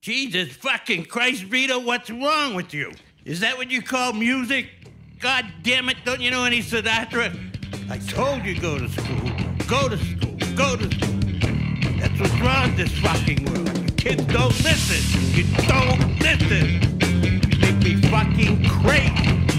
Jesus fucking Christ, Vito, what's wrong with you? Is that what you call music? God damn it, don't you know any Sinatra? I told you go to school. Go to school. Go to school. That's what's wrong with this fucking world. You kids don't listen. You don't listen. You make me fucking crazy.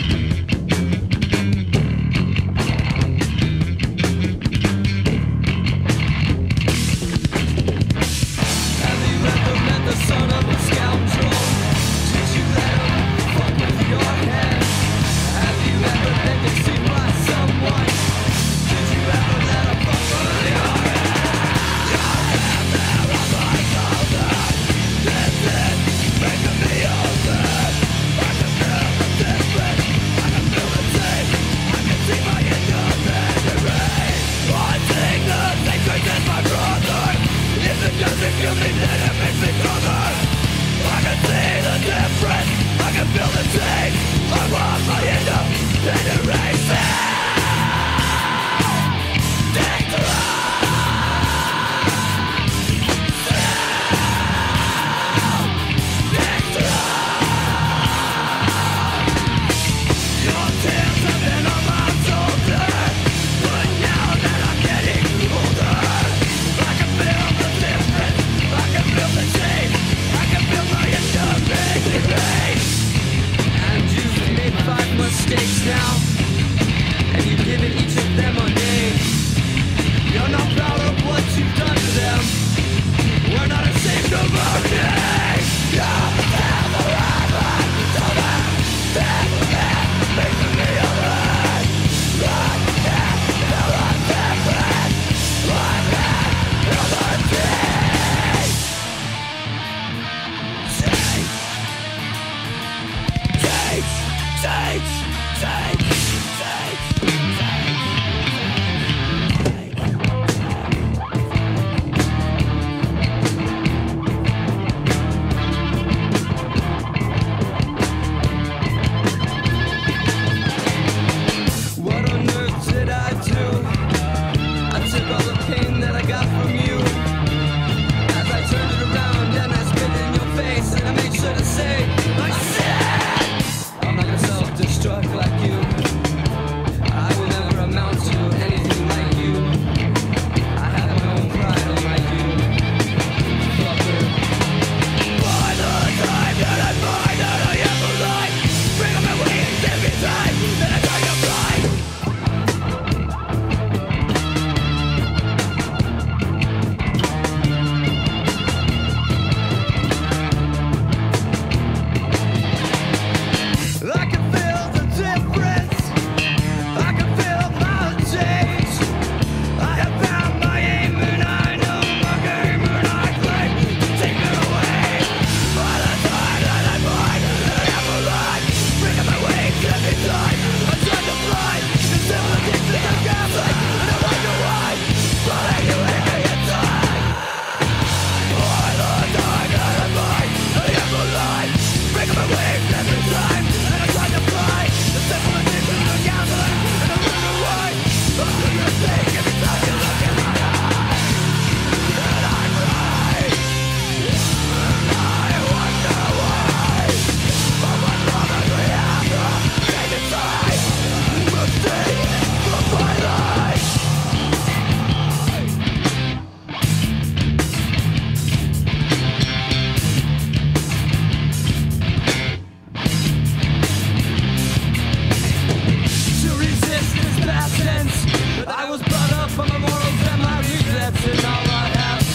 My morals and my regrets all I have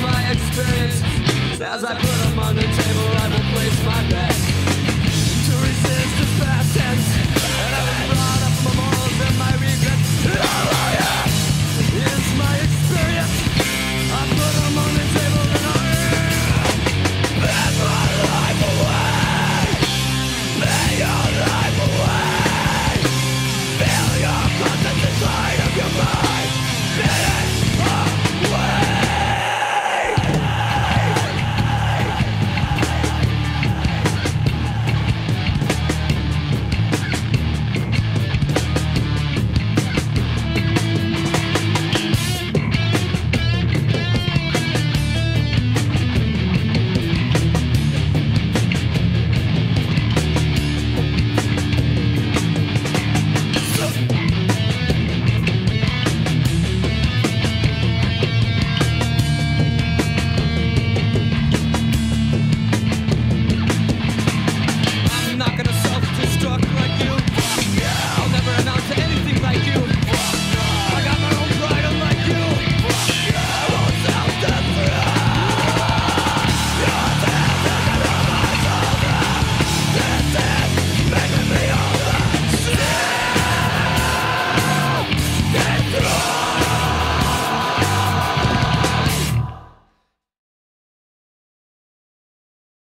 my experience. As I